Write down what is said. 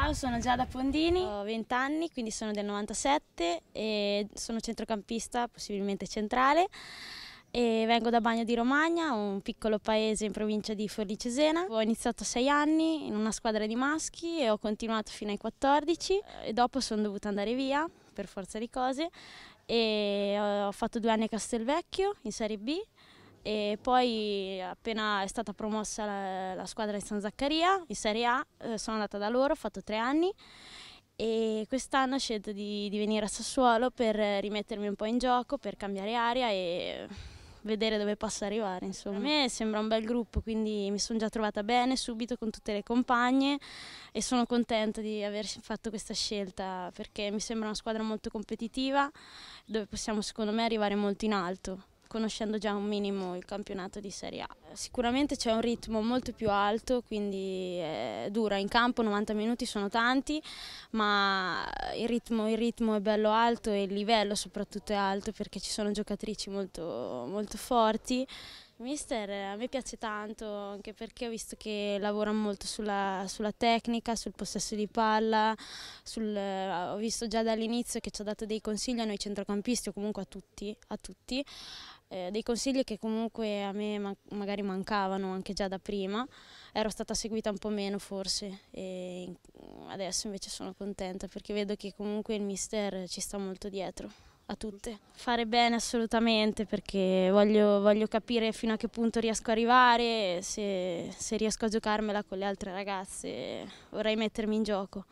Ciao, sono Giada Pondini, ho 20 anni, quindi sono del 97 e sono centrocampista, possibilmente centrale. E vengo da Bagno di Romagna, un piccolo paese in provincia di Forlì Cesena. Ho iniziato a 6 anni in una squadra di maschi e ho continuato fino ai 14 e dopo sono dovuta andare via per forza di cose e ho fatto due anni a Castelvecchio in Serie B e poi appena è stata promossa la, la squadra di San Zaccaria in Serie A eh, sono andata da loro, ho fatto tre anni e quest'anno ho scelto di, di venire a Sassuolo per rimettermi un po' in gioco, per cambiare aria e vedere dove posso arrivare. Insomma. A me sembra un bel gruppo, quindi mi sono già trovata bene subito con tutte le compagne e sono contenta di aver fatto questa scelta perché mi sembra una squadra molto competitiva dove possiamo secondo me arrivare molto in alto conoscendo già un minimo il campionato di Serie A. Sicuramente c'è un ritmo molto più alto, quindi è dura in campo, 90 minuti sono tanti, ma il ritmo, il ritmo è bello alto e il livello soprattutto è alto perché ci sono giocatrici molto, molto forti. Mister a me piace tanto anche perché ho visto che lavora molto sulla, sulla tecnica, sul possesso di palla, sul, ho visto già dall'inizio che ci ha dato dei consigli a noi centrocampisti o comunque a tutti, a tutti eh, dei consigli che comunque a me ma magari mancavano anche già da prima, ero stata seguita un po' meno forse e adesso invece sono contenta perché vedo che comunque il mister ci sta molto dietro a tutte. Fare bene assolutamente perché voglio, voglio capire fino a che punto riesco ad arrivare, se, se riesco a giocarmela con le altre ragazze vorrei mettermi in gioco.